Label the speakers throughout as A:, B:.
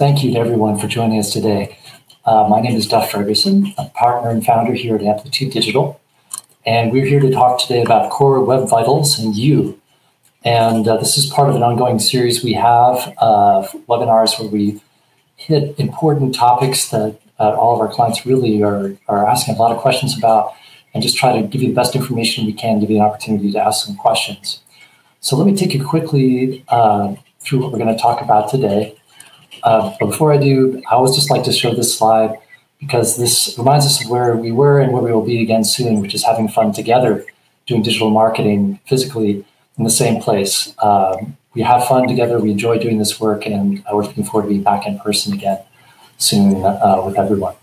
A: thank you to everyone for joining us today. Uh, my name is Duff Ferguson, a partner and founder here at Amplitude Digital. And we're here to talk today about core web vitals and you. And uh, this is part of an ongoing series we have of webinars where we hit important topics that uh, all of our clients really are, are asking a lot of questions about and just try to give you the best information we can, give you an opportunity to ask some questions. So let me take you quickly uh, through what we're going to talk about today. Uh, before I do, I always just like to show this slide because this reminds us of where we were and where we will be again soon, which is having fun together doing digital marketing physically in the same place. Um, we have fun together. We enjoy doing this work, and we're looking forward to being back in person again soon uh, with everyone.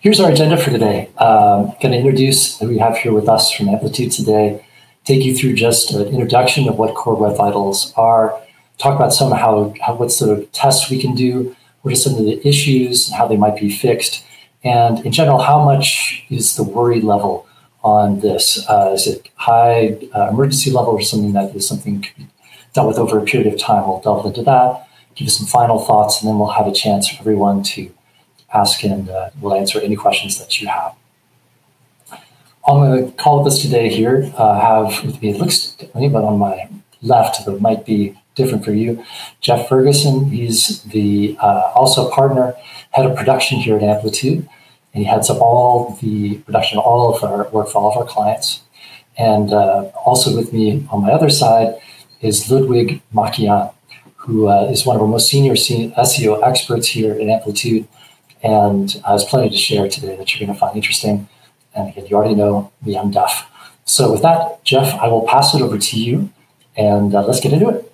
A: Here's our agenda for today. Um, going to introduce who we have here with us from Amplitude today, take you through just an introduction of what Core Web Vitals are, talk about some how, how what sort of tests we can do, what are some of the issues, and how they might be fixed, and in general, how much is the worry level on this? Uh, is it high uh, emergency level or something that is something dealt with over a period of time? We'll delve into that, give you some final thoughts, and then we'll have a chance for everyone to ask and uh, we'll answer any questions that you have. On the call with us today here, uh, have with me, it looks but on my left, that might be different for you, Jeff Ferguson. He's the uh, also partner, head of production here at Amplitude and he heads up all the production all of our work for all of our clients. And uh, also with me on my other side is Ludwig Makhyan, who uh, is one of our most senior SEO experts here at Amplitude and has plenty to share today that you're going to find interesting. And again, you already know me, I'm Duff. So with that, Jeff, I will pass it over to you and uh, let's get into it.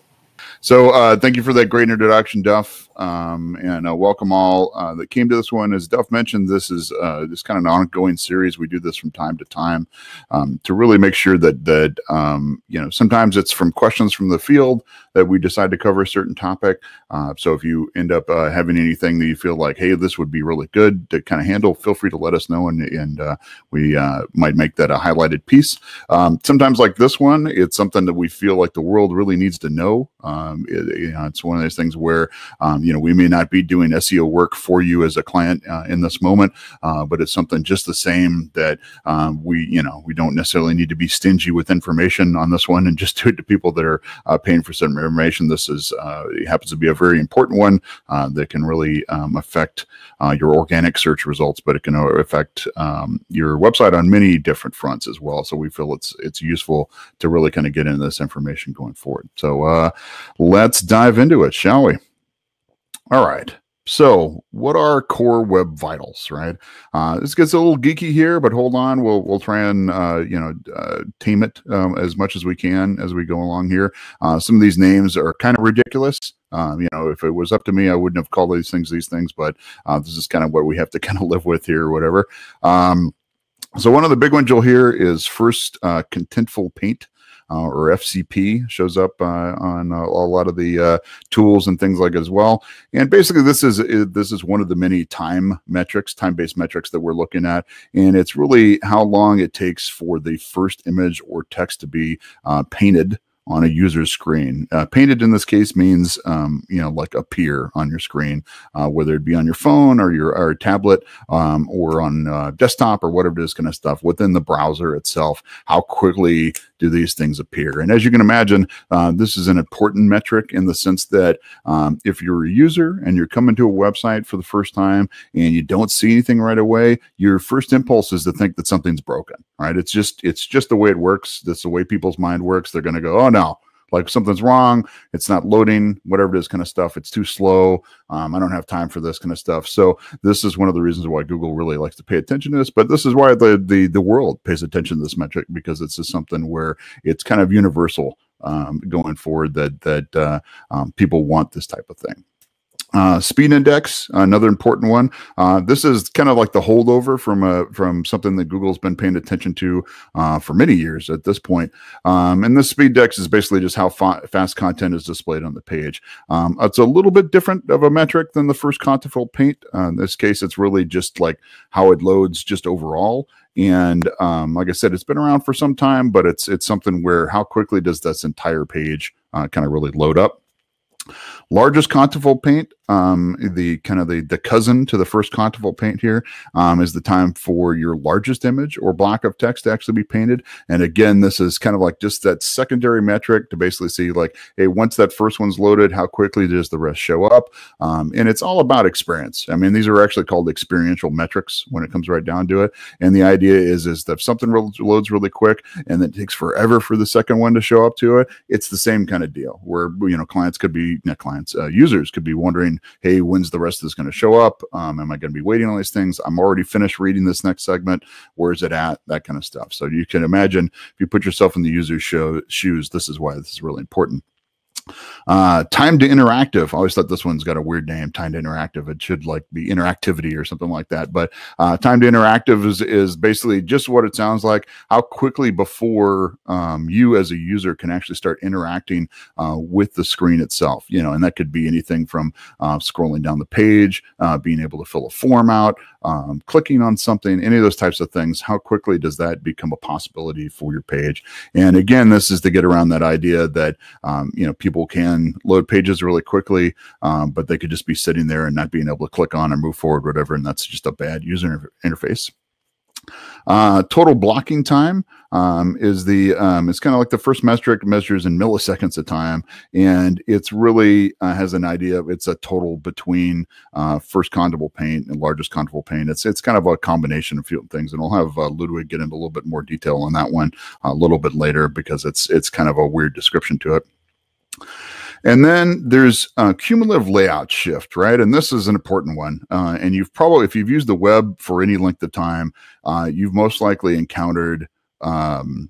B: So uh, thank you for that great introduction, Duff. Um, and uh, welcome all uh, that came to this one. As Duff mentioned, this is uh, this kind of an ongoing series. We do this from time to time um, to really make sure that that um, you know sometimes it's from questions from the field that we decide to cover a certain topic. Uh, so if you end up uh, having anything that you feel like, hey, this would be really good to kind of handle, feel free to let us know, and and uh, we might make that a highlighted piece. Um, sometimes like this one, it's something that we feel like the world really needs to know. Um, it, you know, it's one of those things where you know, we may not be doing SEO work for you as a client uh, in this moment, uh, but it's something just the same that um, we, you know, we don't necessarily need to be stingy with information on this one and just do it to people that are uh, paying for some information. This is uh, it happens to be a very important one uh, that can really um, affect uh, your organic search results, but it can affect um, your website on many different fronts as well. So we feel it's it's useful to really kind of get into this information going forward. So let's dive into it, shall we? All right. So, what are core web vitals, right? Uh, this gets a little geeky here, but hold on, we'll we'll try and uh, you know uh, tame it um, as much as we can as we go along here. Uh, some of these names are kind of ridiculous. Um, you know, if it was up to me, I wouldn't have called these things these things, but uh, this is kind of what we have to kind of live with here, or whatever. Um, so, one of the big ones you'll hear is first uh, contentful paint uh, or FCP shows up uh, on uh, a lot of the uh, tools and things like as well. And basically, this is this is one of the many time metrics, time-based metrics that we're looking at, and it's really how long it takes for the first image or text to be uh, painted on a user's screen. Uh, painted in this case means, um, you know, like appear on your screen, uh, whether it be on your phone or your or tablet um, or on uh, desktop or whatever it is kind of stuff within the browser itself. How quickly do these things appear? And as you can imagine, uh, this is an important metric in the sense that um, if you're a user and you're coming to a website for the first time and you don't see anything right away, your first impulse is to think that something's broken. Right? It's just it's just the way it works. That's the way people's mind works. They're going to go, oh no, like something's wrong it's not loading whatever it is kind of stuff it's too slow um, i don't have time for this kind of stuff. So this is one of the reasons why google really likes to pay attention to this but this is why the the, the world pays attention to this metric because it's just something where it's kind of universal um, going forward that that uh, um, people want this type of thing uh, speed index, another important one. Uh, this is kind of like the holdover from a, from something that Google's been paying attention to uh, for many years at this point. Um, and this speed index is basically just how fa- fast content is displayed on the page. Um, it's a little bit different of a metric than the first contentful paint. Uh, in this case, it's really just like how it loads just overall. And um, like I said, it's been around for some time, but it's it's something where how quickly does this entire page uh, kind of really load up. Largest contentful paint, um, the kind of the, the cousin to the first contentful paint here, um, is the time for your largest image or block of text to actually be painted. And again, this is kind of like just that secondary metric to basically see like, hey, once that first one's loaded, how quickly does the rest show up? Um, and it's all about experience. I mean, these are actually called experiential metrics when it comes right down to it. And the idea is, is that if something loads really quick and then takes forever for the second one to show up to it, it's the same kind of deal where, you know, clients could be, not clients, uh, users could be wondering, hey, when's the rest of this going to show up? Um, am I going to be waiting on these things? I'm already finished reading this next segment. Where's it at? That kind of stuff. So you can imagine if you put yourself in the user's show, shoes, this is why this is really important. Uh, time to interactive. I always thought this one's got a weird name. Time to interactive. It should like be interactivity or something like that. But uh, time to interactive is is basically just what it sounds like. How quickly before um, you as a user can actually start interacting uh, with the screen itself. You know, and that could be anything from uh, scrolling down the page, uh, being able to fill a form out, um, clicking on something, any of those types of things. How quickly does that become a possibility for your page? And again, this is to get around that idea that um, you know people can load pages really quickly, um, but they could just be sitting there and not being able to click on or move forward, whatever. And that's just a bad user interface. Uh, total blocking time um, is the um, it's kind of like the first metric measures in milliseconds of time, and it's really uh, has an idea of it's a total between uh, first contentful paint and largest contentful paint. It's it's kind of a combination of few things, and we'll have uh, Ludwig get into a little bit more detail on that one a little bit later because it's it's kind of a weird description to it. And then there's a cumulative layout shift, right? And this is an important one. Uh, and you've probably, if you've used the web for any length of time, uh, you've most likely encountered um,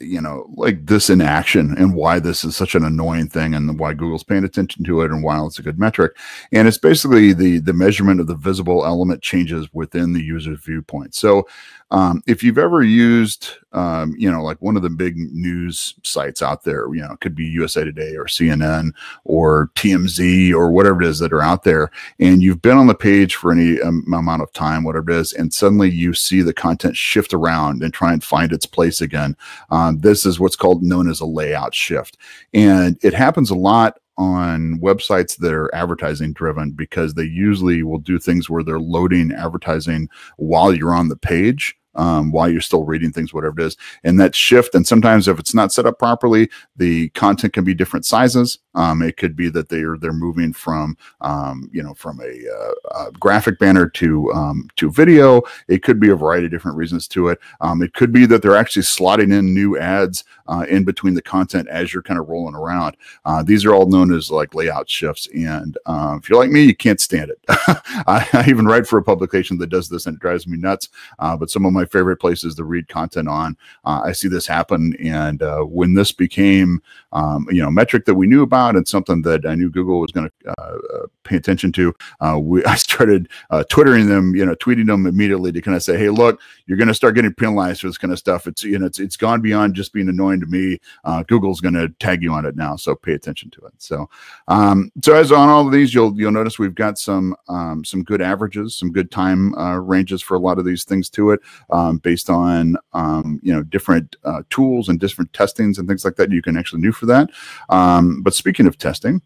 B: you know, like this in action and why this is such an annoying thing and why Google's paying attention to it and why it's a good metric. And it's basically the the measurement of the visible element changes within the user's viewpoint. So um, if you've ever used, um, you know, like one of the big news sites out there, you know, it could be USA Today or CNN or TMZ or whatever it is that are out there, and you've been on the page for any um, amount of time, whatever it is, and suddenly you see the content shift around and try and find its place again. Um, this is what's called known as a layout shift, and it happens a lot on websites that are advertising driven because they usually will do things where they're loading advertising while you're on the page um, while you're still reading things, whatever it is. And that shift, and sometimes if it's not set up properly, the content can be different sizes. Um, it could be that they're they're moving from um, you know from a, uh, a graphic banner to um, to video. It could be a variety of different reasons to it. Um, it could be that they're actually slotting in new ads uh, in between the content as you're kind of rolling around. Uh, these are all known as like layout shifts. And uh, if you're like me, you can't stand it. I, I, even write for a publication that does this, and it drives me nuts. Uh, but some of my favorite places to read content on, uh, I see this happen. And when this became um, you know metric that we knew about and something that I knew Google was going to uh, uh, pay attention to. Uh, we I started uh, twittering them, you know, tweeting them immediately to kind of say, hey, look, you're going to start getting penalized for this kind of stuff. It's you know it's it's gone beyond just being annoying to me. Uh, Google's going to tag you on it now, so pay attention to it. So um, so as on all of these, you'll you'll notice we've got some um, some good averages, some good time uh, ranges for a lot of these things to it, um, based on um, you know different tools and different testings and things like that you can actually do for for that. Um, but speaking of testing,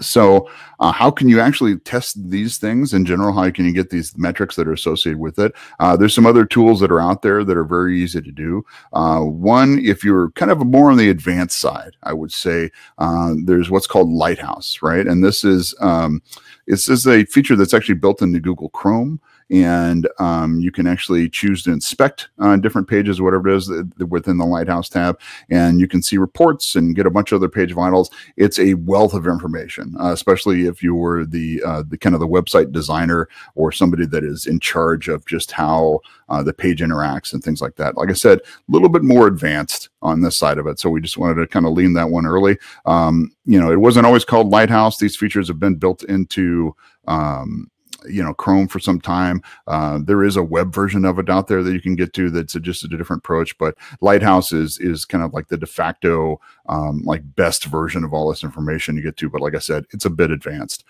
B: so uh, how can you actually test these things in general? How can you get these metrics that are associated with it? Uh, there's some other tools that are out there that are very easy to do. Uh, one if you're kind of more on the advanced side i would say uh, there's what's called lighthouse right? And this is um, this is a feature that's actually built into google chrome and um, you can actually choose to inspect uh, different pages, whatever it is within the Lighthouse tab, and you can see reports and get a bunch of other page vitals. It's a wealth of information, uh, especially if you were the uh, the kind of the website designer or somebody that is in charge of just how uh, the page interacts and things like that. Like I said, a little bit more advanced on this side of it, so we just wanted to kind of lean that one early. Um, you know, it wasn't always called Lighthouse. These features have been built into um, you know Chrome for some time. Uh, there is a web version of it out there that you can get to that's a, just a different approach. But Lighthouse is is kind of like the de facto um, like best version of all this information you get to. But like I said, it's a bit advanced.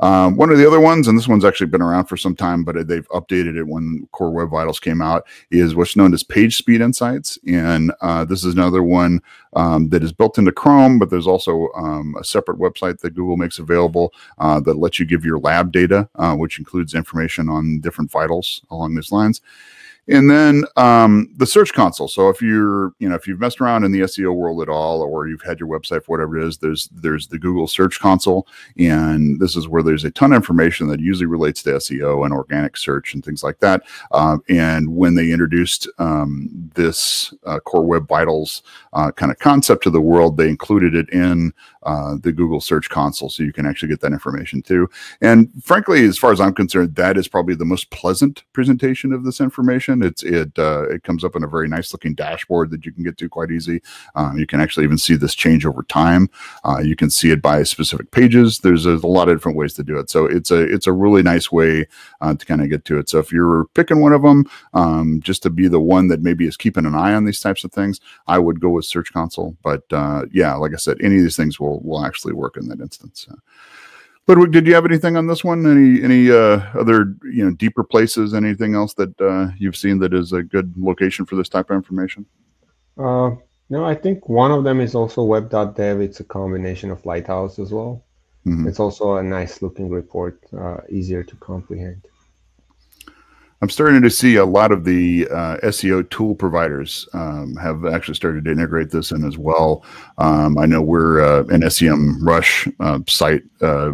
B: Um, one of the other ones, and this one's actually been around for some time, but they've updated it when Core Web Vitals came out, is what's known as Page Speed Insights. And uh, this is another one um, that is built into Chrome, but there's also um, a separate website that Google makes available uh, that lets you give your lab data, uh, which includes information on different vitals along these lines. And then um, the Search Console. So if you're, you know, if you've messed around in the SEO world at all, or you've had your website for whatever it is, there's there's the Google Search Console, and this is where there's a ton of information that usually relates to SEO and organic search and things like that. Uh, and when they introduced um, this uh, Core Web Vitals uh, kind of concept to the world, they included it in uh, the Google Search Console, so you can actually get that information too. And frankly, as far as I'm concerned, that is probably the most pleasant presentation of this information. It's it uh, it comes up in a very nice looking dashboard that you can get to quite easy. Um, you can actually even see this change over time. Uh, you can see it by specific pages. There's a, a, lot of different ways to do it. So it's a it's a really nice way uh, to kind of get to it. So if you're picking one of them, um, just to be the one that maybe is keeping an eye on these types of things, I would go with Search Console. But uh, yeah, like I said, any of these things will will actually work in that instance. Ludwig, did you have anything on this one? Any any uh, other you know deeper places? Anything else that uh, you've seen that is a good location for this type of information?
C: Uh, no, I think one of them is also web.dev. It's a combination of Lighthouse as well. Mm-hmm. It's also a nice looking report, uh, easier to comprehend.
B: I'm starting to see a lot of the uh, SEO tool providers um, have actually started to integrate this in as well. Um, I know we're uh, an SEMrush uh, site uh,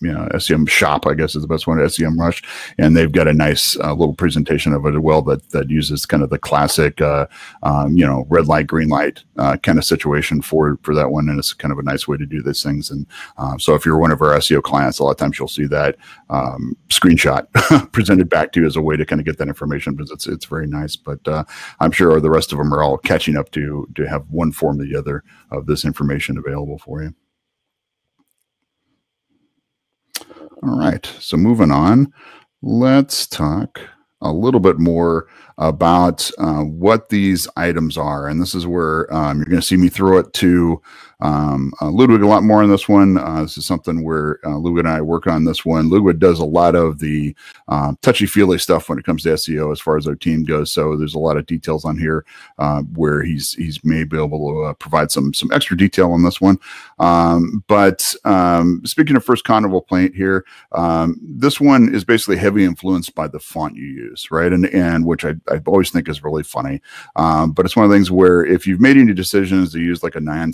B: you know SEM shop, I guess is the best one, SEM Rush, and they've got a nice uh, little presentation of it as well that that uses kind of the classic, uh, um, you know, red light, green light uh, kind of situation for for that one, and it's kind of a nice way to do these things. And uh, so, if you're one of our SEO clients, a lot of times you'll see that um, screenshot presented back to you as a way to kind of get that information because it's it's very nice. But uh, I'm sure the rest of them are all catching up to to have one form or the other of this information available for you. All right. So moving on, let's talk a little bit more about uh, what these items are. And this is where um, you're going to see me throw it to um, uh, Ludwig a lot more on this one. Uh, this is something where uh, Ludwig and I work on this one. Ludwig does a lot of the uh, touchy feely stuff when it comes to SEO as far as our team goes. So there's a lot of details on here uh, where he's he's may be able to uh, provide some some extra detail on this one. Um, but um, speaking of first contentful paint here, um, this one is basically heavily influenced by the font you use, right? And and which I I always think is really funny. Um, but it's one of the things where if you've made any decisions to use like a non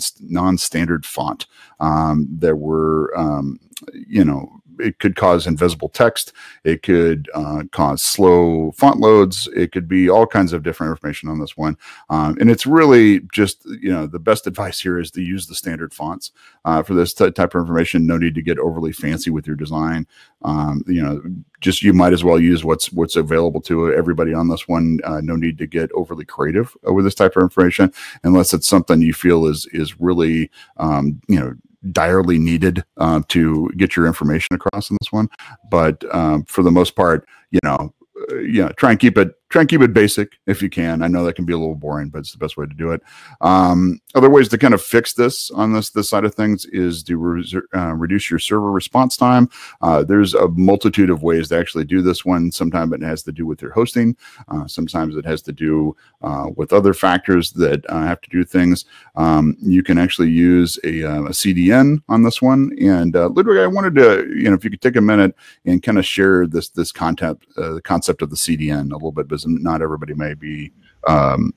B: non-standard font, um, there were um, you know it could cause invisible text. It could uh, cause slow font loads. It could be all kinds of different information on this one. Um, and it's really just, you know, the best advice here is to use the standard fonts uh, for this type of information. No need to get overly fancy with your design. Um, you know, just you might as well use what's what's available to everybody on this one. Uh, no need to get overly creative with this type of information unless it's something you feel is is really um, you know direly needed uh, to get your information across in this one. But um, for the most part, you know, uh, you know, try and keep it try and keep it basic if you can. I know that can be a little boring, but it's the best way to do it. Um, other ways to kind of fix this on this this side of things is to re uh, reduce your server response time. Uh, there's a multitude of ways to actually do this one. Sometimes it has to do with your hosting. Uh, sometimes it has to do uh, with other factors that uh, have to do things. Um, you can actually use a, uh, a, CDN on this one. And Ludwig, I wanted to, you know, if you could take a minute and kind of share this this content, the concept of the CDN a little bit, because not everybody may be um,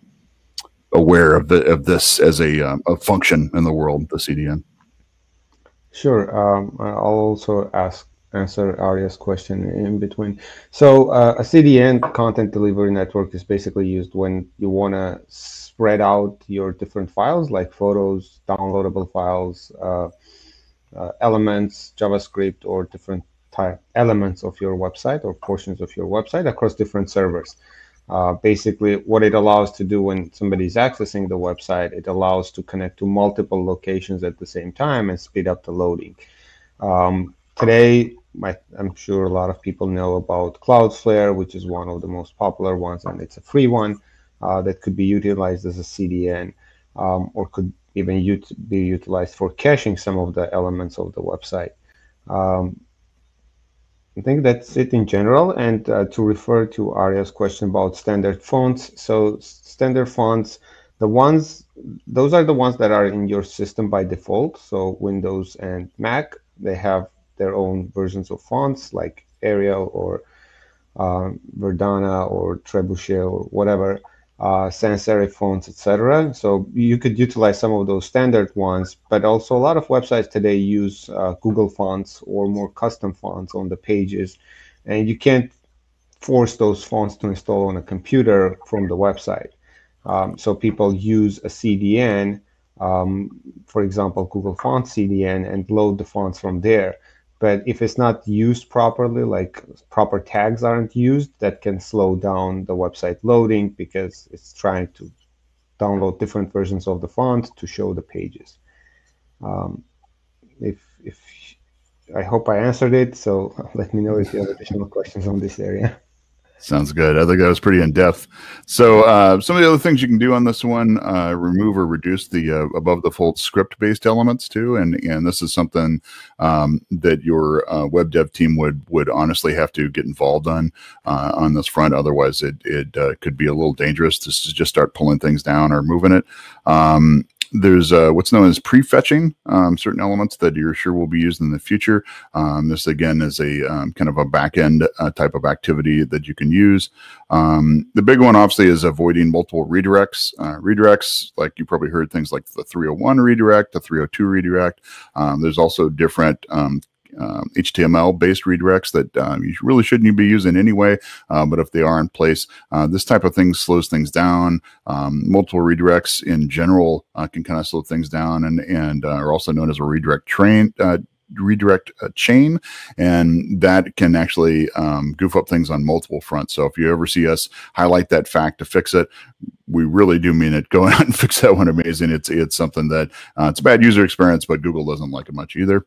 B: aware of the of this as a, um, a function in the world, the CDN.
C: Sure. Um, I'll also ask answer Arya's question in between. So uh, a CDN content delivery network is basically used when you want to spread out your different files like photos, downloadable files, uh, uh, elements, JavaScript, or different type elements of your website or portions of your website across different servers. Uh, basically, what it allows to do when somebody's accessing the website, it allows to connect to multiple locations at the same time and speed up the loading. Um, today, my, I'm sure a lot of people know about Cloudflare, which is one of the most popular ones, and it's a free one uh, that could be utilized as a CDN um, or could even be utilized for caching some of the elements of the website. Um, I think that's it in general. And uh, to refer to Arya's question about standard fonts, so standard fonts, the ones, those are the ones that are in your system by default. So Windows and Mac, they have their own versions of fonts like Arial or uh, Verdana or Trebuchet or whatever uh, sans serif fonts, etc. So you could utilize some of those standard ones, but also a lot of websites today use uh, Google fonts or more custom fonts on the pages, and you can't force those fonts to install on a computer from the website. Um, so people use a CDN, um, for example, Google Font CDN, and load the fonts from there. But if it's not used properly, like proper tags aren't used, that can slow down the website loading because it's trying to download different versions of the font to show the pages. Um, if, if I hope I answered it, so let me know if you have additional questions on this area.
B: Sounds good. I think that was pretty in depth. So, uh, some of the other things you can do on this one: uh, remove or reduce the uh, above the fold script based elements too. And and this is something um, that your uh, web dev team would would honestly have to get involved on uh, on this front. Otherwise, it it uh, could be a little dangerous to just start pulling things down or moving it. Um, there's uh, what's known as prefetching um, certain elements that you're sure will be used in the future. Um, this again is a um, kind of a back end uh, type of activity that you can use. Um, the big one, obviously, is avoiding multiple redirects. Uh, redirects, like you probably heard things like the 301 redirect, the 302 redirect. Um, there's also different um, HTML based redirects that um, you really shouldn't be using anyway. Uh, but if they are in place, uh, this type of thing slows things down. Um, multiple redirects in general uh, can kind of slow things down and, and uh, are also known as a redirect train uh, redirect a chain and that can actually um, goof up things on multiple fronts so if you ever see us highlight that fact to fix it we really do mean it go out and fix that one amazing it's it's something that uh, it's a bad user experience but google doesn't like it much either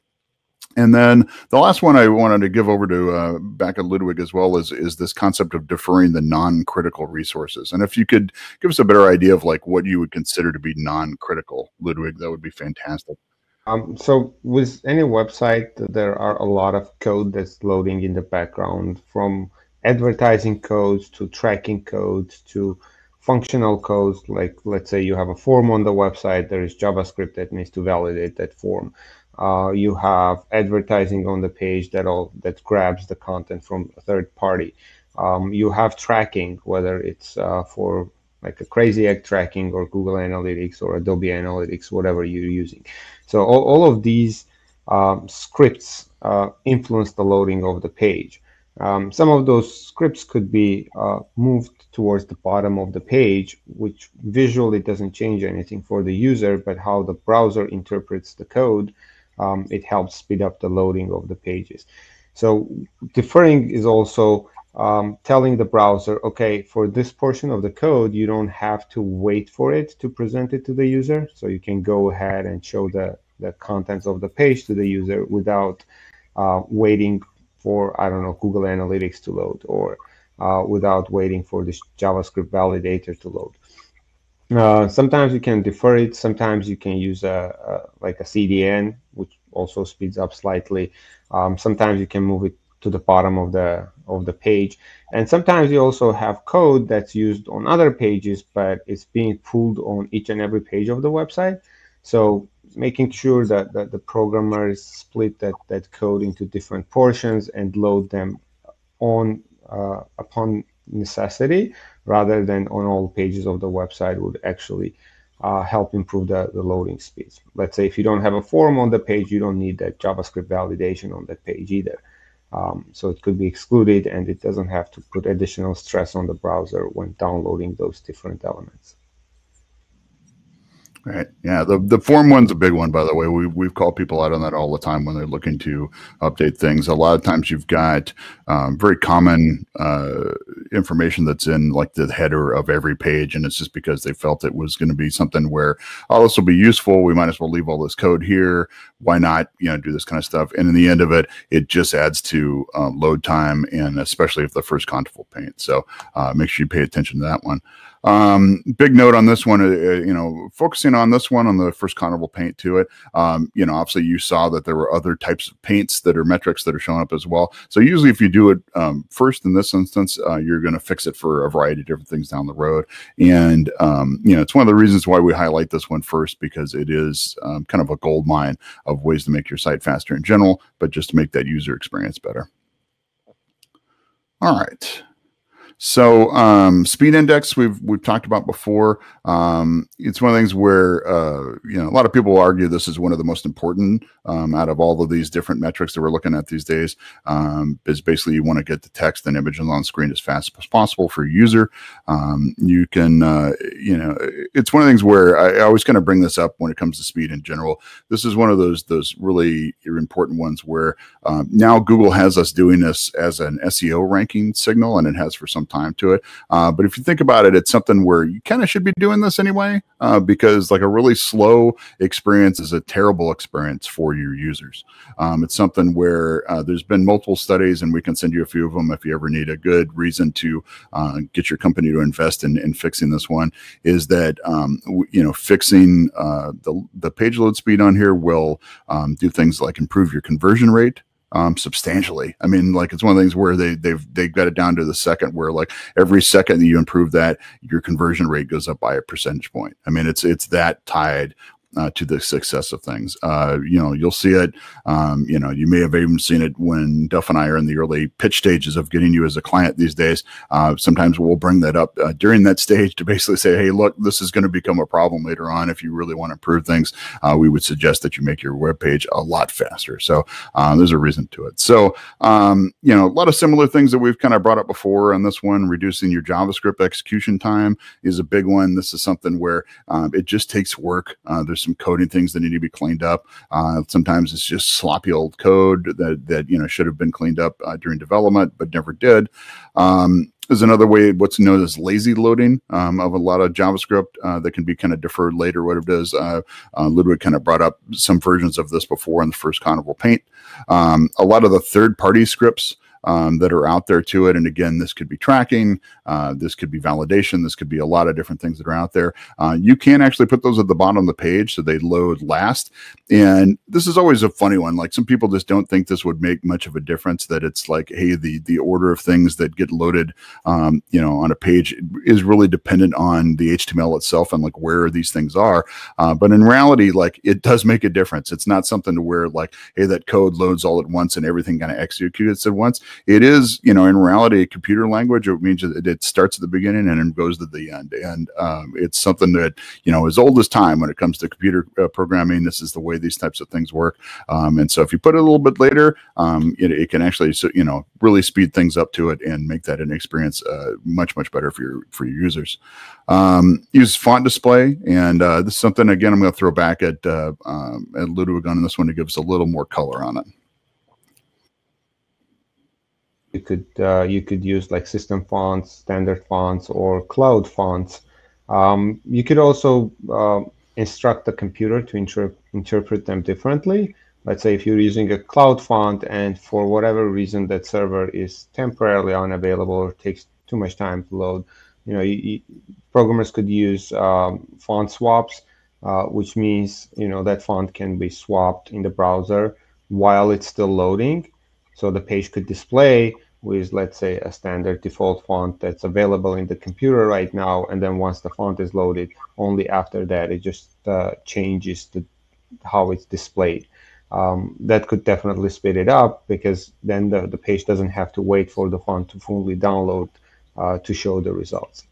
B: and then the last one I wanted to give over to uh, back at Ludwig as well is is this concept of deferring the non-critical resources. And if you could give us a better idea of like what you would consider to be non-critical, Ludwig, that would be fantastic.
C: Um, so with any website, there are a lot of code that's loading in the background from advertising codes to tracking codes to functional codes. Like let's say you have a form on the website, there is JavaScript that needs to validate that form. Uh, you have advertising on the page that all that grabs the content from a third party. Um, you have tracking, whether it's uh, for like a crazy egg tracking or Google Analytics or Adobe Analytics, whatever you're using. So all, all of these um, scripts uh, influence the loading of the page. Um, some of those scripts could be uh, moved towards the bottom of the page, which visually doesn't change anything for the user, but how the browser interprets the code um, it helps speed up the loading of the pages. So deferring is also um, telling the browser, okay, for this portion of the code, you don't have to wait for it to present it to the user. So you can go ahead and show the, the contents of the page to the user without uh, waiting for, I don't know, Google Analytics to load or uh, without waiting for this JavaScript validator to load. Uh, sometimes you can defer it. Sometimes you can use a, a, like a CDN, which also speeds up slightly. Um, sometimes you can move it to the bottom of the of the page, and sometimes you also have code that's used on other pages, but it's being pulled on each and every page of the website. So making sure that, that the programmers split that that code into different portions and load them on uh, upon necessity rather than on all pages of the website would actually uh, help improve the, the loading speeds. Let's say if you don't have a form on the page, you don't need that JavaScript validation on that page either. Um, so it could be excluded and it doesn't have to put additional stress on the browser when downloading those different elements.
B: Right. Yeah. The the form one's a big one, by the way. We we've called people out on that all the time when they're looking to update things. A lot of times you've got um, very common uh, information that's in like the header of every page, and it's just because they felt it was going to be something where oh this will be useful. We might as well leave all this code here. Why not you know do this kind of stuff? And in the end of it, it just adds to um, load time, and especially if the first contentful paint. So uh, make sure you pay attention to that one. Um, big note on this one, uh, uh, you know, focusing on this one on the first contentful paint to it. Um, you know, obviously you saw that there were other types of paints that are metrics that are showing up as well. So usually if you do it um, first in this instance, uh, you're going to fix it for a variety of different things down the road. And, um, you know, it's one of the reasons why we highlight this one first because it is um, kind of a gold mine of ways to make your site faster in general, but just to make that user experience better. All right. So um, speed index we've we've talked about before. Um, it's one of the things where uh, you know a lot of people argue this is one of the most important um, out of all of these different metrics that we're looking at these days. Um, is basically you want to get the text and images on screen as fast as possible for a user. Um, you can uh, you know it's one of the things where I, I always kind of bring this up when it comes to speed in general. This is one of those those really important ones where um, now Google has us doing this as an SEO ranking signal, and it has for some time to it. Uh, but if you think about it, it's something where you kind of should be doing this anyway, uh, because like a really slow experience is a terrible experience for your users. Um, it's something where uh, there's been multiple studies, and we can send you a few of them if you ever need a good reason to uh, get your company to invest in, in fixing this one. Is that um, you know fixing uh, the the page load speed on here will um, do things like improve your conversion rate um, substantially. I mean, like it's one of the things where they they've they've got it down to the second where like every second that you improve that, your conversion rate goes up by a percentage point. I mean, it's it's that tied uh, to the success of things. Uh, you know, you'll see it. Um, you know, you may have even seen it when Duff and I are in the early pitch stages of getting you as a client these days. Uh, sometimes we'll bring that up uh, during that stage to basically say, "Hey, look, this is going to become a problem later on. If you really want to improve things, uh, we would suggest that you make your web page a lot faster." So uh, there's a reason to it. So um, you know, a lot of similar things that we've kind of brought up before on this one. Reducing your JavaScript execution time is a big one. This is something where um, it just takes work. there's there's some coding things that need to be cleaned up. Uh, sometimes it's just sloppy old code that that you know should have been cleaned up uh, during development but never did. Um, there's another way, what's known as lazy loading um, of a lot of JavaScript uh, that can be kind of deferred later, whatever it is. Uh, uh, Ludwig kind of brought up some versions of this before in the first Contentful Paint. Um, a lot of the third party scripts um, that are out there to it. And again, this could be tracking, uh, this could be validation, this could be a lot of different things that are out there. Uh, you can actually put those at the bottom of the page so they load last. And this is always a funny one. Like some people just don't think this would make much of a difference. That it's like, hey, the the order of things that get loaded, um, you know, on a page is really dependent on the HTML itself and like where these things are. Uh, but in reality, like it does make a difference. It's not something to where like, hey, that code loads all at once and everything kind of executes at once it is, you know, in reality, a computer language. It means that it starts at the beginning and it goes to the end. And um, it's something that, you know, as old as time when it comes to computer uh, programming. This is the way these types of things work. Um, and so if you put it a little bit later, um, it, it, can actually, you know, really speed things up to it and make that an experience uh, much, much better for your, for your users. Um, use font display. And uh, this is something, again, I'm going to throw back at, uh, um, at Ludwig on this one to give us a little more color on it
C: you could uh, you could use like system fonts, standard fonts, or cloud fonts. Um, you could also uh, instruct the computer to inter interpret them differently. Let's say if you're using a cloud font and for whatever reason that server is temporarily unavailable or takes too much time to load, you know, you, you, programmers could use um, font swaps, uh, which means you know that font can be swapped in the browser while it's still loading so the page could display with, let's say, a standard default font that's available in the computer right now. And then once the font is loaded, only after that, it just uh, changes the, how it's displayed. Um, that could definitely speed it up because then the, the page doesn't have to wait for the font to fully download uh, to show the results.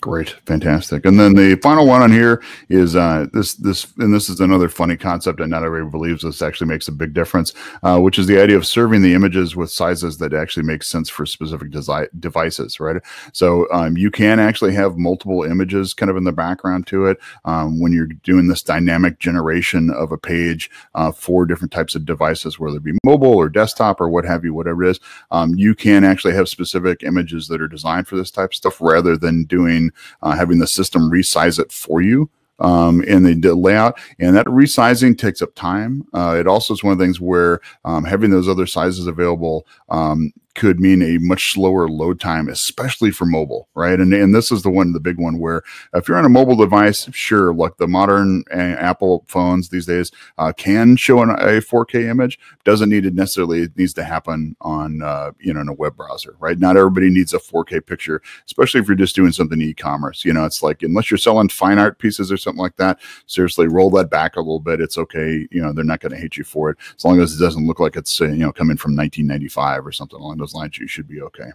B: Great, fantastic. And then the final one on here is uh, this this and this is another funny concept, and not everybody believes this actually makes a big difference, uh, which is the idea of serving the images with sizes that actually make sense for specific devices, right? So um, you can actually have multiple images kind of in the background to it um, when you're doing this dynamic generation of a page uh, for different types of devices, whether it be mobile or desktop or what have you, whatever it is. Um, you can actually have specific images that are designed for this type of stuff rather than doing uh, having the system resize it for you um, in the layout. And that resizing takes up time. Uh, it also is one of the things where um, having those other sizes available um, could mean a much slower load time, especially for mobile, right? And and this is the one, the big one, where if you're on a mobile device, sure, like the modern uh, Apple phones these days uh, can show an, a 4K image, doesn't need it necessarily. It needs to happen on uh, you know in a web browser, right? Not everybody needs a 4K picture, especially if you're just doing something e-commerce. You know, it's like unless you're selling fine art pieces or something like that, seriously, roll that back a little bit. It's okay. You know, they're not going to hate you for it as long as it doesn't look like it's uh, you know coming from 1995 or something along those lines. You should be okay.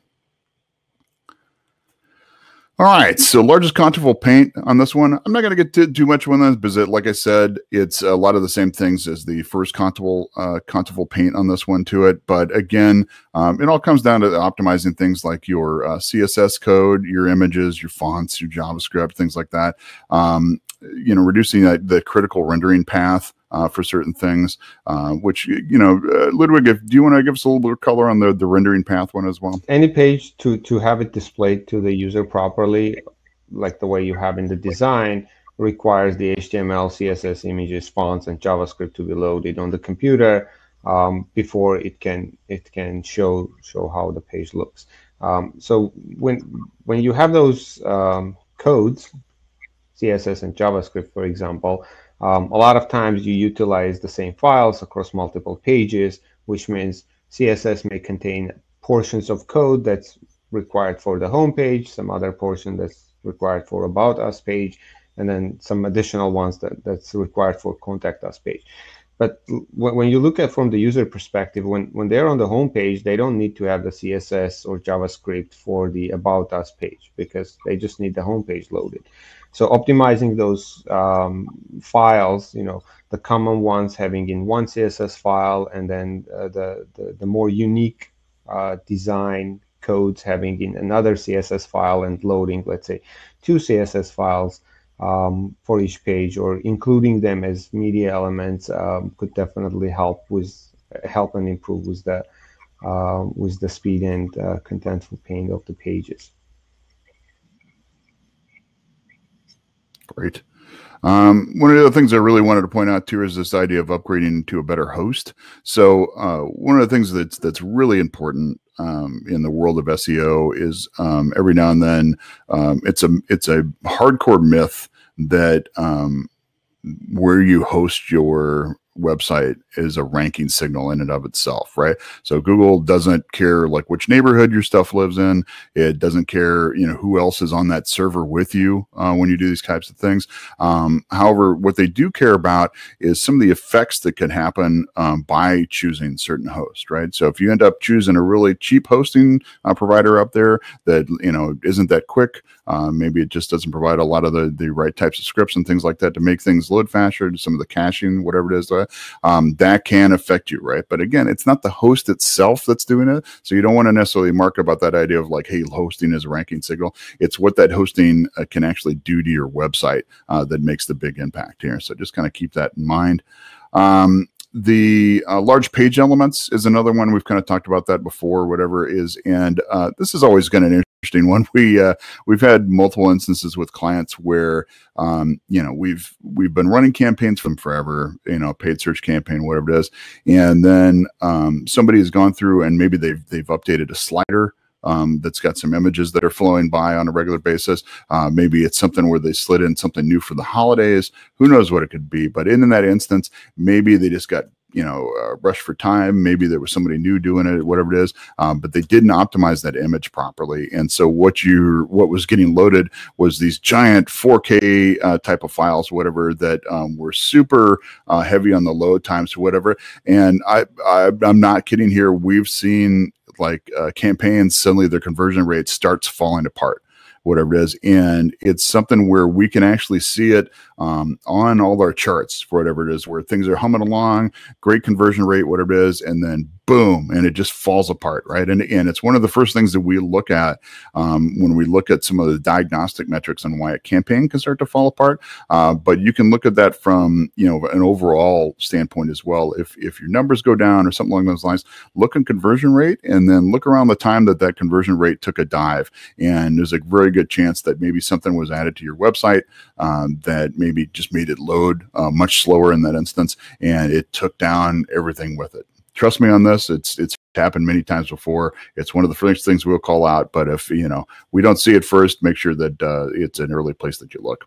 B: All right, so largest contentful paint on this one. I'm not going to get too, much on this because, it, like I said, it's a lot of the same things as the first contentful uh, paint on this one to it. But again, um, it all comes down to optimizing things like your uh, CSS code, your images, your fonts, your JavaScript, things like that. Um, you know, reducing that, the critical rendering path uh, for certain things, uh, which, you know, uh, Ludwig, if, do you want to give us a little bit of color on the, the rendering path one as well?
C: Any page to, to have it displayed to the user properly, like the way you have in the design, requires the HTML, CSS images, fonts, and JavaScript to be loaded on the computer um, before it can it can show show how the page looks. Um, so when when you have those um, codes, CSS and JavaScript, for example, um, a lot of times you utilize the same files across multiple pages, which means CSS may contain portions of code that's required for the home page, some other portion that's required for about us page, and then some additional ones that, that's required for contact us page. But when you look at from the user perspective, when, when they're on the home page, they don't need to have the CSS or JavaScript for the About Us page because they just need the home page loaded. So optimizing those um, files, you know, the common ones having in one CSS file, and then uh, the, the, the more unique uh, design codes having in another CSS file and loading, let's say, two CSS files um, for each page, or including them as media elements, um, could definitely help with help and improve with the uh, with the speed and uh, contentful paint of the pages.
B: Great. Um, one of the things I really wanted to point out too is this idea of upgrading to a better host. So uh, one of the things that's that's really important um, in the world of SEO is um, every now and then um, it's a it's a hardcore myth that um, where you host your website is a ranking signal in and of itself, right? So Google doesn't care like which neighborhood your stuff lives in. It doesn't care, you know, who else is on that server with you uh, when you do these types of things. Um, however, what they do care about is some of the effects that can happen um, by choosing certain host, right? So if you end up choosing a really cheap hosting uh, provider up there that you know isn't that quick, uh, maybe it just doesn't provide a lot of the the right types of scripts and things like that to make things load faster. Some of the caching, whatever it is, um, that can affect you, right? But again, it's not the host itself that's doing it. So you don't want to necessarily mark about that idea of like, hey, hosting is a ranking signal. It's what that hosting uh, can actually do to your website uh, that makes the big impact here. So just kind of keep that in mind. Um, the uh, large page elements is another one we've kind of talked about that before whatever is and uh, this is always going to interesting one. We uh, we've had multiple instances with clients where um, you know we've we've been running campaigns from forever, you know, paid search campaign, whatever it is, and then um, somebody has gone through and maybe they've they've updated a slider. Um, that's got some images that are flowing by on a regular basis. Uh, maybe it's something where they slid in something new for the holidays. Who knows what it could be? But in, in that instance, maybe they just got you know uh, rush for time. Maybe there was somebody new doing it whatever it is um, but they didn't optimize that image properly. And so what you what was getting loaded was these giant 4k uh, type of files whatever that um, were super uh, heavy on the load times or whatever. And I, I i'm not kidding here. We've seen like uh, campaigns suddenly their conversion rate starts falling apart whatever it is. And it's something where we can actually see it um, on all our charts for whatever it is, where things are humming along, great conversion rate, whatever it is, and then boom, and it just falls apart, right? And, and it's one of the first things that we look at um, when we look at some of the diagnostic metrics on why a campaign can start to fall apart. Uh, but you can look at that from you know an overall standpoint as well. If if your numbers go down or something along those lines, look at conversion rate, and then look around the time that that conversion rate took a dive. And there's a very good chance that maybe something was added to your website um, that maybe just made it load uh, much slower in that instance, and it took down everything with it. Trust me on this. It's it's happened many times before. It's one of the first things we'll call out. But if you know we don't see it first, make sure that uh, it's an early place that you look.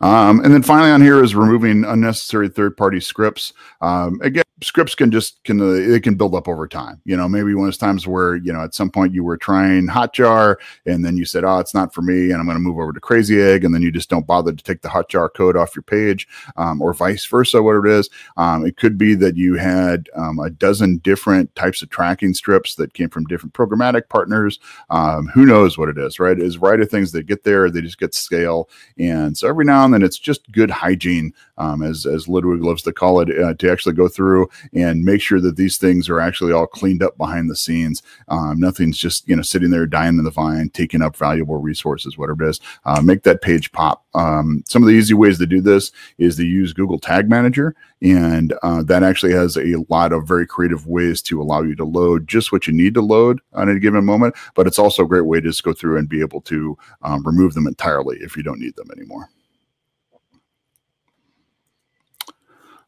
B: Um, and then finally on here is removing unnecessary third-party scripts. Um, again, scripts can just can uh, they can build up over time. You know, maybe one of those times where you know at some point you were trying Hotjar and then you said, "Oh, it's not for me," and I'm going to move over to Crazy Egg, and then you just don't bother to take the Hotjar code off your page, um, or vice versa. Whatever it is, um, it could be that you had um, a dozen different types of tracking strips that came from different programmatic partners. Um, who knows what it is, right? Is right of things that get there, they just get scale, and so every now and then it's just good hygiene, um, as as Ludwig loves to call it, uh, to actually go through and make sure that these things are actually all cleaned up behind the scenes. Um, nothing's just you know sitting there dying in the vine, taking up valuable resources, whatever it is. Uh, make that page pop. Um, some of the easy ways to do this is to use Google Tag Manager, and uh, that actually has a lot of very creative ways to allow you to load just what you need to load on a given moment. But it's also a great way to just go through and be able to um, remove them entirely if you don't need them anymore.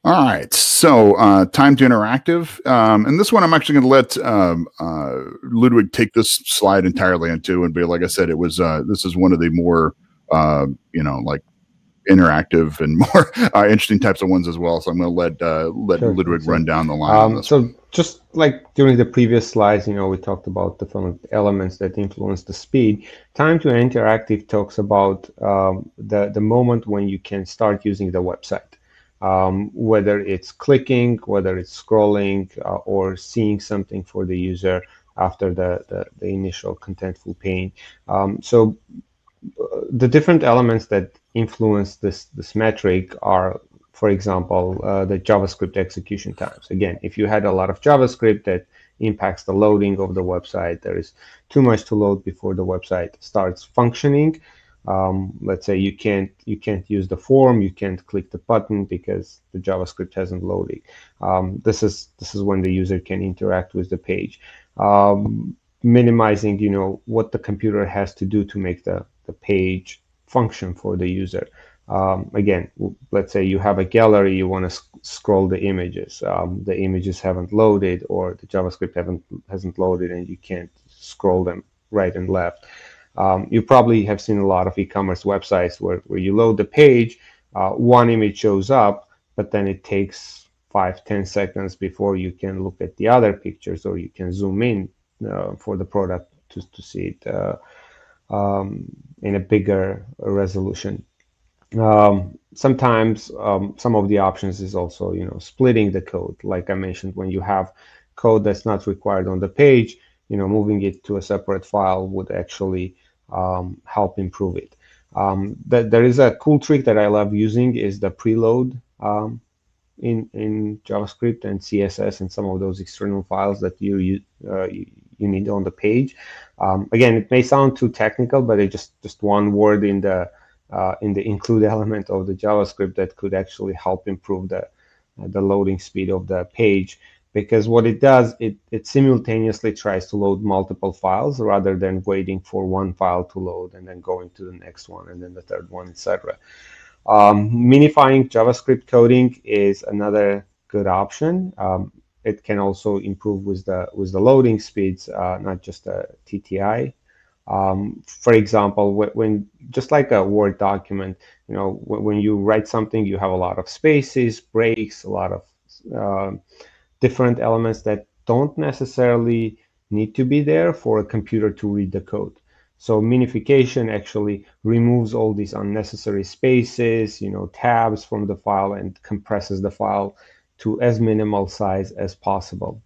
B: All right, so uh, time to interactive, um, and this one I'm actually going to let um, uh, Ludwig take this slide entirely into, and be like I said, it was uh, this is one of the more uh, you know like interactive and more uh, interesting types of ones as well. So I'm going to let uh, let sure, Ludwig run down the line.
C: Um, so one. just like during the previous slides, you know, we talked about the elements that influence the speed. Time to interactive talks about um, the the moment when you can start using the website um, whether it's clicking, whether it's scrolling, uh, or seeing something for the user after the, the, the initial contentful paint. Um, so uh, the different elements that influence this, this metric are, for example, uh, the JavaScript execution times. Again, if you had a lot of JavaScript that impacts the loading of the website, there is too much to load before the website starts functioning, um, let's say you can't you can't use the form, you can't click the button because the JavaScript hasn't loaded. Um, this is this is when the user can interact with the page, um, minimizing you know what the computer has to do to make the the page function for the user. Um, again, let's say you have a gallery, you want to sc scroll the images. Um, the images haven't loaded, or the JavaScript haven't hasn't loaded, and you can't scroll them right and left. Um, you probably have seen a lot of e-commerce websites where, where you load the page, uh, one image shows up, but then it takes five, ten seconds before you can look at the other pictures or you can zoom in uh, for the product to, to see it uh, um, in a bigger resolution. Um, sometimes um, some of the options is also, you know, splitting the code. Like I mentioned, when you have code that's not required on the page, you know, moving it to a separate file would actually um, help improve it. Um, that there is a cool trick that I love using is the preload um, in in JavaScript and CSS and some of those external files that you you, uh, you, need on the page. Um, again, it may sound too technical, but it's just just one word in the uh, in the include element of the JavaScript that could actually help improve the uh, the loading speed of the page because what it does, it, it simultaneously tries to load multiple files rather than waiting for one file to load and then going to the next one and then the third one, etc. Um, minifying JavaScript coding is another good option. Um, it can also improve with the with the loading speeds, uh, not just a TTI. Um, for example, when just like a Word document, you know, when, when, you write something, you have a lot of spaces, breaks, a lot of uh, different elements that don't necessarily need to be there for a computer to read the code. So minification actually removes all these unnecessary spaces, you know, tabs from the file and compresses the file to as minimal size as possible.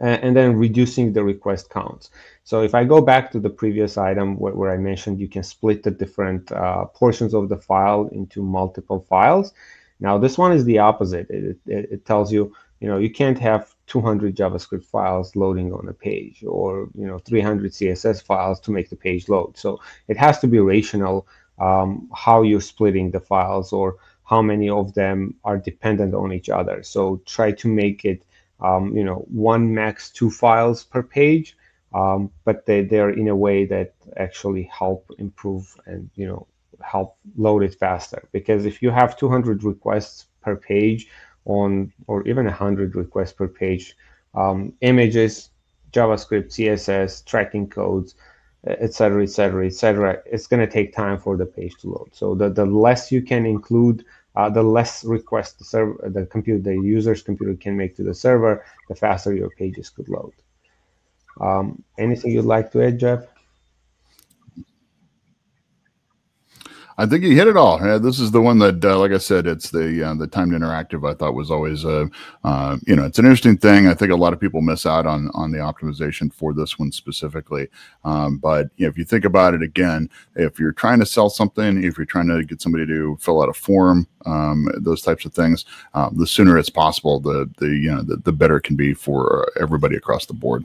C: And, then reducing the request counts. So if I go back to the previous item where, where I mentioned you can split the different uh, portions of the file into multiple files. Now this one is the opposite. It, it, it tells you you know you can't have 200 javascript files loading on a page or you know 300 css files to make the page load. So it has to be rational um, how you're splitting the files or how many of them are dependent on each other. So try to make it um, you know one max two files per page um, but they, they're in a way that actually help improve and you know help load it faster. Because if you have 200 requests per page on or even 100 requests per page. Um, images, JavaScript, CSS, tracking codes, etc., etc., etc. It's going to take time for the page to load. So the, the less you can include, uh, the less requests the server, the computer, the user's computer can make to the server, the faster your pages could load. Um, anything you'd like to add, Jeff?
B: I think you hit it all. Yeah, this is the one that, uh, like I said, it's the uh, the timed interactive. I thought was always a, uh, you know, it's an interesting thing. I think a lot of people miss out on on the optimization for this one specifically. Um, but you know, if you think about it again, if you're trying to sell something, if you're trying to get somebody to fill out a form, um, those types of things, um, the sooner it's possible, the the you know the, the better it can be for everybody across the board.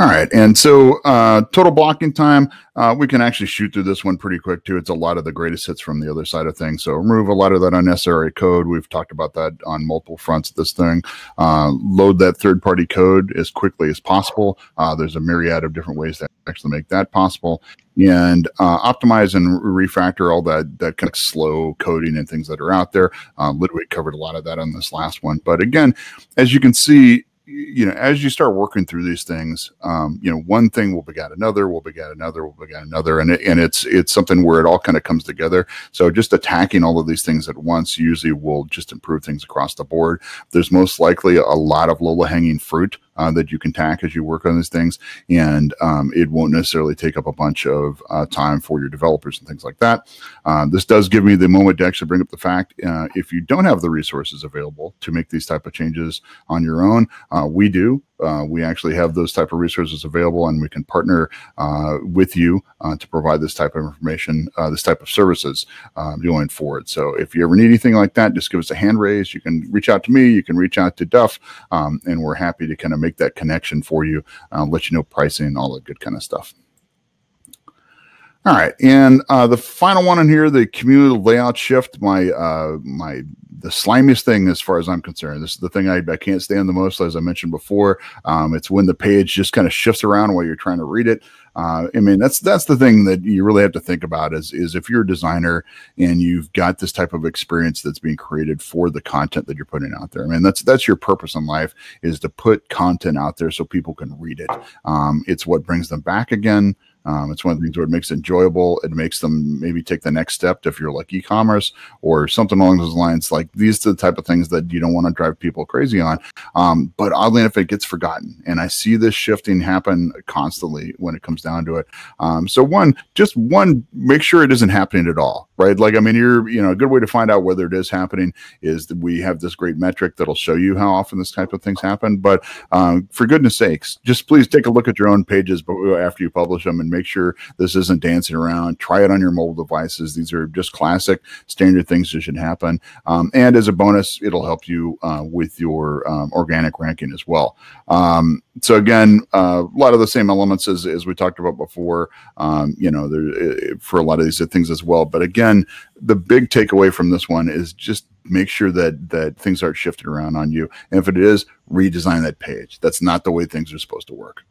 B: All right, and so uh, total blocking time, uh, we can actually shoot through this one pretty quick too. It's a lot of the greatest hits from the other side of things. So remove a lot of that unnecessary code. We've talked about that on multiple fronts. Of this thing, uh, load that third-party code as quickly as possible. Uh, there's a myriad of different ways to actually make that possible, and uh, optimize and refactor all that that kind of slow coding and things that are out there. Uh, Ludwig covered a lot of that on this last one, but again, as you can see you know, as you start working through these things, um, you know, one thing will beget another, will beget another, will beget another, and it, and it's it's something where it all kind of comes together. So just attacking all of these things at once usually will just improve things across the board. There's most likely a lot of low hanging fruit uh, that you can tack as you work on these things, and um, it won't necessarily take up a bunch of uh, time for your developers and things like that. Uh, this does give me the moment to actually bring up the fact uh, if you don't have the resources available to make these type of changes on your own, uh, we do. Uh, we actually have those type of resources available and we can partner uh, with you uh, to provide this type of information, uh, this type of services going forward. So if you ever need anything like that, just give us a hand raise. You can reach out to me, you can reach out to Duff, um, and we're happy to kind of make that connection for you, uh, let you know pricing, all that good kind of stuff. All right, and uh, the final one in here, the cumulative layout shift. My uh, my the slimiest thing as far as I'm concerned. This is the thing I, I can't stand the most, as I mentioned before. Um, it's when the page just kind of shifts around while you're trying to read it. Uh, I mean, that's that's the thing that you really have to think about is is if you're a designer and you've got this type of experience that's being created for the content that you're putting out there. I mean, that's that's your purpose in life is to put content out there so people can read it. Um, it's what brings them back again. Um, it's one of the things where it makes it enjoyable. It makes them maybe take the next step if you're like e-commerce or something along those lines. Like these are the type of things that you don't want to drive people crazy on. Um, but oddly enough, it gets forgotten, and I see this shifting happen constantly when it comes down to it. Um, so one, just one, make sure it isn't happening at all, right? Like I mean, you're you know a good way to find out whether it is happening is that we have this great metric that'll show you how often this type of things happen. But um, for goodness sakes, just please take a look at your own pages, after you publish them and make sure this isn't dancing around. Try it on your mobile devices. These are just classic standard things that should happen. Um, and as a bonus, it'll help you uh, with your um, organic ranking as well. Um, so again, uh, a lot of the same elements as, as we talked about before, um, you know, there, for a lot of these things as well. But again, the big takeaway from this one is just make sure that that things aren't shifted around on you. And if it is, redesign that page. That's not the way things are supposed to work.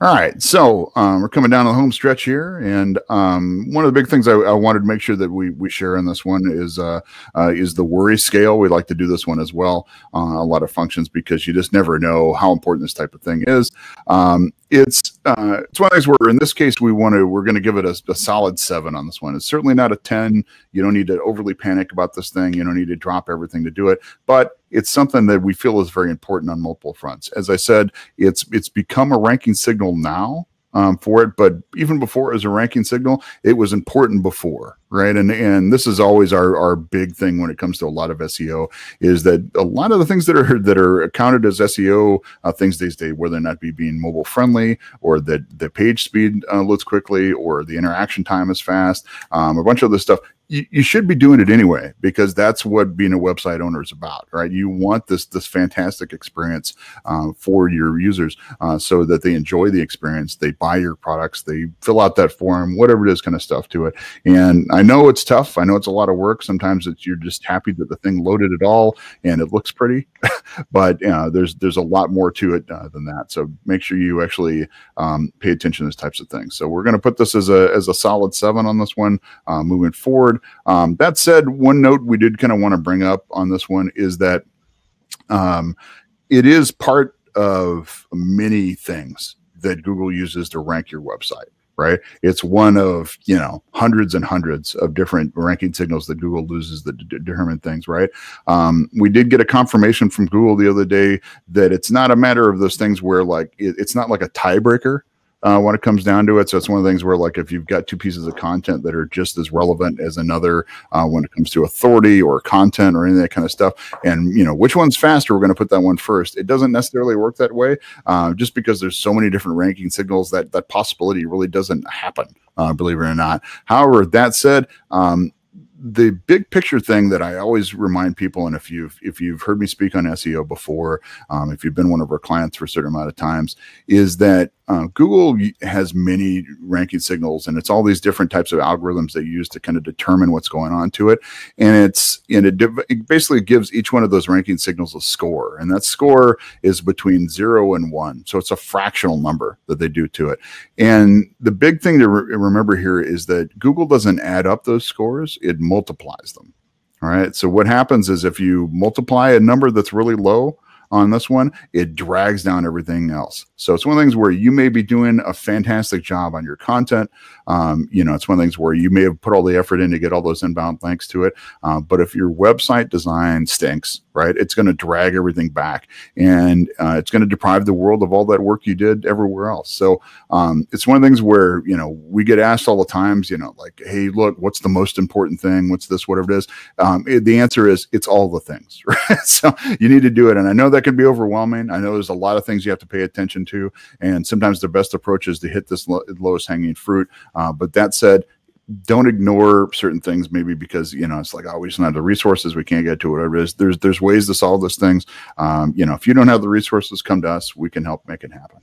B: All right, so um, we're coming down to the home stretch here, and um, one of the big things I, I, wanted to make sure that we we share in this one is uh, uh, is the worry scale. We like to do this one as well, uh, a lot of functions because you just never know how important this type of thing is. Um, it's uh, it's one of those where in this case we want to we're going to give it a, a, solid seven on this one. It's certainly not a ten. You don't need to overly panic about this thing. You don't need to drop everything to do it, but it's something that we feel is very important on multiple fronts. As I said, it's it's become a ranking signal now um, for it, but even before as a ranking signal, it was important before, right? And and this is always our our big thing when it comes to a lot of SEO is that a lot of the things that are that are accounted as SEO uh, things these days, whether or not be being mobile friendly or that the page speed uh, loads quickly or the interaction time is fast, um, a bunch of this stuff you, you should be doing it anyway because that's what being a website owner is about, right? You want this this fantastic experience uh, for your users uh, so that they enjoy the experience, they buy your products, they fill out that form, whatever it is, kind of stuff to it. And I know it's tough. I know it's a lot of work. Sometimes it's you're just happy that the thing loaded at all and it looks pretty, but you know, there's there's a lot more to it uh, than that. So make sure you actually um, pay attention to those types of things. So we're going to put this as a as a solid seven on this one uh, moving forward. Um, that said, one note we did kind of want to bring up on this one is that um, it is part of many things that Google uses to rank your website right? It's one of, you know, hundreds and hundreds of different ranking signals that Google loses that determine things, right? Um, we did get a confirmation from Google the other day that it's not a matter of those things where like it, it's not like a tiebreaker uh, when it comes down to it. So it's one of the things where, like, if you've got two pieces of content that are just as relevant as another uh, when it comes to authority or content or any of that kind of stuff, and you know which one's faster, we're going to put that one first. It doesn't necessarily work that way, uh, just because there's so many different ranking signals that that possibility really doesn't happen. Uh, believe it or not. However, that said, um, the big picture thing that I always remind people, and if you've if you've heard me speak on SEO before, um, if you've been one of our clients for a certain amount of times, is that uh, Google has many ranking signals, and it's all these different types of algorithms they use to kind of determine what's going on to it. And it's and it, it basically gives each one of those ranking signals a score, and that score is between zero and one. So it's a fractional number that they do to it. And the big thing to re- remember here is that Google doesn't add up those scores; it multiplies them. All right. So what happens is if you multiply a number that's really low on this one, it drags down everything else. So it's one of the things where you may be doing a fantastic job on your content. Um, you know, it's one of the things where you may have put all the effort in to get all those inbound links to it. Uh, but if your website design stinks, right, it's going to drag everything back and uh, it's going to deprive the world of all that work you did everywhere else. So um, it's one of the things where, you know, we get asked all the times, you know, like, hey, look, what's the most important thing? What's this, whatever it is? Um, it, the answer is it's all the things, right? so you need to do it. And I know that can be overwhelming. I know there's a lot of things you have to pay attention to, and sometimes the best approach is to hit this lo- lowest hanging fruit. But that said, don't ignore certain things maybe because you know it's like oh we just don't have the resources. We can't get to whatever it is. There's there's ways to solve those things. Um, you know if you don't have the resources come to us. We can help make it happen.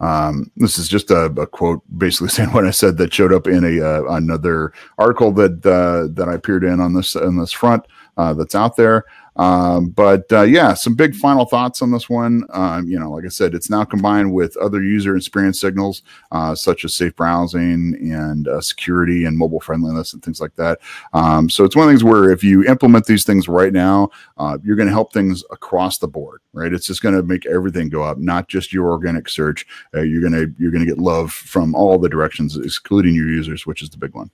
B: Um, this is just a, a, quote basically saying what I said that showed up in a uh, another article that uh, that I appeared in on this on this front uh, that's out there. Um, but uh, yeah, some big final thoughts on this one. Um, you know, like I said, it's now combined with other user experience signals uh, such as safe browsing and uh, security and mobile friendliness and things like that. Um, so it's one of the things where if you implement these things right now, uh, you're going to help things across the board, right? It's just going to make everything go up, not just your organic search. Uh, you're going to you're going to get love from all the directions, excluding your users, which is the big one.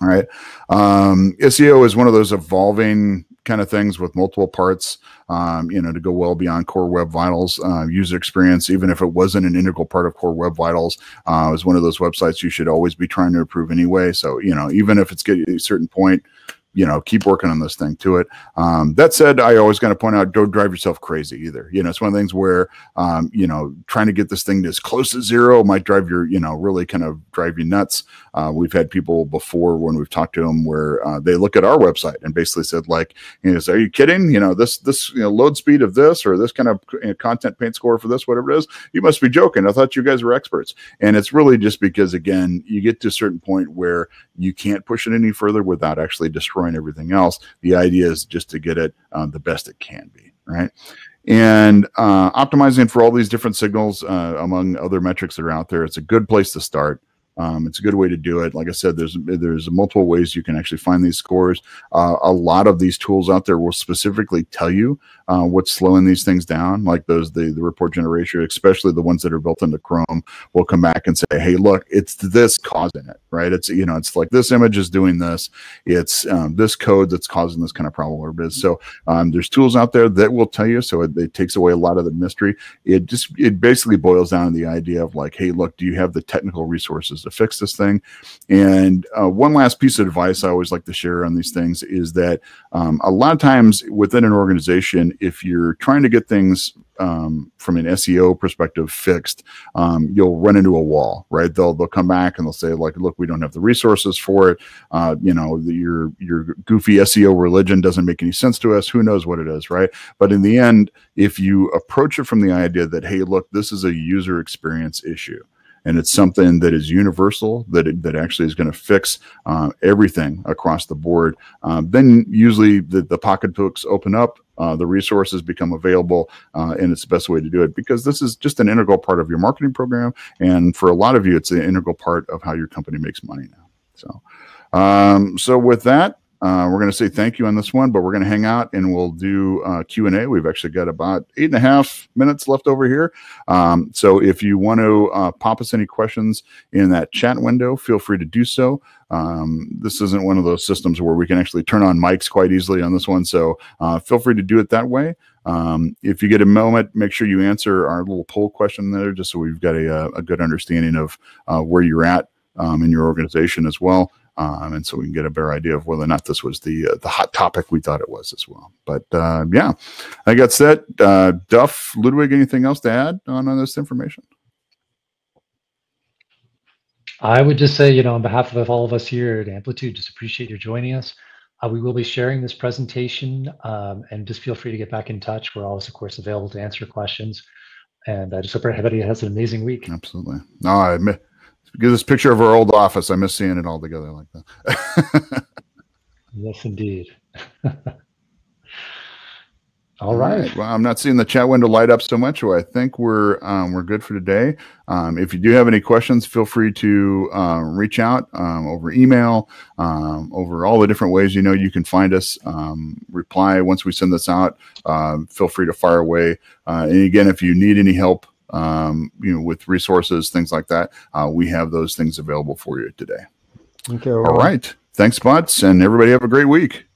B: All right. Um, SEO is one of those evolving kind of things with multiple parts, um, you know, to go well beyond Core Web Vitals. Uh, user experience, even if it wasn't an integral part of Core Web Vitals, uh, is one of those websites you should always be trying to improve anyway. So, you know, even if it's getting a certain point, you know, keep working on this thing to it. Um, that said, I always got to point out, don't drive yourself crazy either. You know, it's one of the things where, um, you know, trying to get this thing as close to zero might drive your, you know, really kind of drive you nuts. Uh, we've had people before when we've talked to them where uh, they look at our website and basically said like, you know, are you kidding? You know, this, this, you know, load speed of this or this kind of you know, content paint score for this, whatever it is, you must be joking. I thought you guys were experts. And it's really just because, again, you get to a certain point where you can't push it any further without actually destroying everything else. The idea is just to get it uh, the best it can be, right? and uh, optimizing for all these different signals uh, among other metrics that are out there it's a good place to start um, it's a good way to do it. Like I said, there's there's multiple ways you can actually find these scores. Uh, a lot of these tools out there will specifically tell you uh, what's slowing these things down, like those the, the report generation, especially the ones that are built into Chrome, will come back and say, "Hey, look, it's this causing it, right? It's you know, it's like this image is doing this, it's um, this code that's causing this kind of problem, or is." So um, there's tools out there that will tell you, so it, it takes away a lot of the mystery. It just it basically boils down to the idea of like, "Hey, look, do you have the technical resources?" To fix this thing. And uh, one last piece of advice I always like to share on these things is that um, a lot of times within an organization, if you're trying to get things um, from an SEO perspective fixed, um, you'll run into a wall, right? They'll they'll come back and they'll say like, look, we don't have the resources for it. Uh, you know, the, your your goofy SEO religion doesn't make any sense to us. Who knows what it is, right? But in the end, if you approach it from the idea that hey, look, this is a user experience issue and it's something that is universal that it, that actually is going to fix uh, everything across the board. Um, then usually the, the pocketbooks open up, uh, the resources become available, uh, and it's the best way to do it because this is just an integral part of your marketing program, and for a lot of you, it's an integral part of how your company makes money now. So. Um, so with that, uh, we're going to say thank you on this one, but we're going to hang out and we'll do uh, Q and A. We've actually got about eight and a half minutes left over here. Um, so if you want to uh, pop us any questions in that chat window, feel free to do so. Um, this isn't one of those systems where we can actually turn on mics quite easily on this one, so uh, feel free to do it that way. Um, if you get a moment, make sure you answer our little poll question there, just so we've got a, uh, a good understanding of where you're at um, in your organization as well. Um, and so we can get a better idea of whether or not this was the uh, the hot topic we thought it was as well. But uh, yeah, I got set. Uh, Duff, Ludwig, anything else to add on, on this information?
A: I would just say, you know, on behalf of all of us here at Amplitude, just appreciate your joining us. Uh, we will be sharing this presentation um, and just feel free to get back in touch. We're always, of course, available to answer questions. And I just hope everybody has an amazing week.
B: Absolutely. No, I admit, Give this picture of our old office. I miss seeing it all together like that.
A: yes, indeed. All right.
B: Well, I'm not seeing the chat window light up so much, so I think we're um, we're good for today. Um, if you do have any questions, feel free to uh, reach out um, over email, um, over all the different ways you know you can find us. Um, reply once we send this out. Uh, feel free to fire away. Uh, and again, if you need any help um, you know, with resources, things like that. Uh, we have those things available for you today.
C: Okay.
B: All right. Thanks, Butts, and everybody have a great week.